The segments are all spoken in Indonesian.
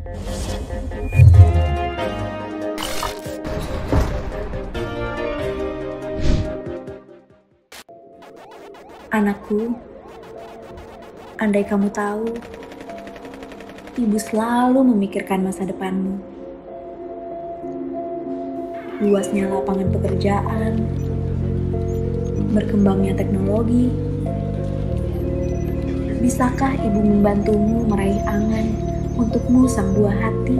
Anakku, andai kamu tahu, ibu selalu memikirkan masa depanmu. Luasnya lapangan pekerjaan, berkembangnya teknologi, bisakah ibu membantumu meraih angan untukmu sang buah hati?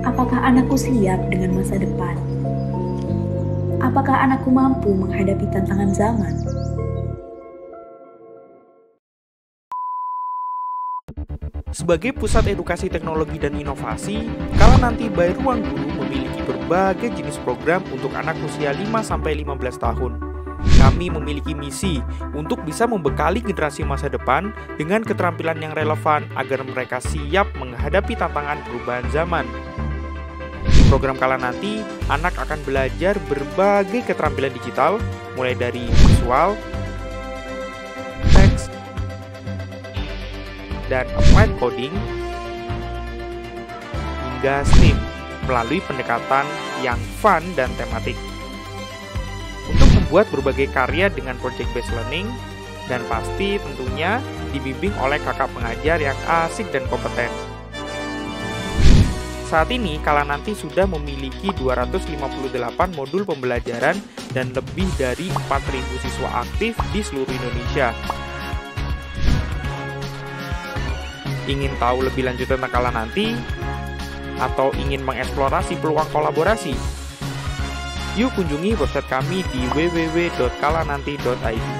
Apakah anakku siap dengan masa depan? Apakah anakku mampu menghadapi tantangan zaman? Sebagai pusat edukasi teknologi dan inovasi, kalau nanti by Ruang Guru memiliki berbagai jenis program untuk anak usia 5-15 tahun. Kami memiliki misi untuk bisa membekali generasi masa depan dengan keterampilan yang relevan agar mereka siap menghadapi tantangan perubahan zaman. Di program kala nanti, anak akan belajar berbagai keterampilan digital, mulai dari visual, teks, dan applied coding hingga STEAM melalui pendekatan yang fun dan tematik. Membuat berbagai karya dengan project based learning dan pasti tentunya dibimbing oleh kakak pengajar yang asik dan kompeten. Saat ini, Kala Nanti sudah memiliki 258 modul pembelajaran dan lebih dari 4.000 siswa aktif di seluruh Indonesia. Ingin tahu lebih lanjut tentang Kala Nanti? Atau ingin mengeksplorasi peluang kolaborasi? Yuk kunjungi website kami di www.kalananti.id.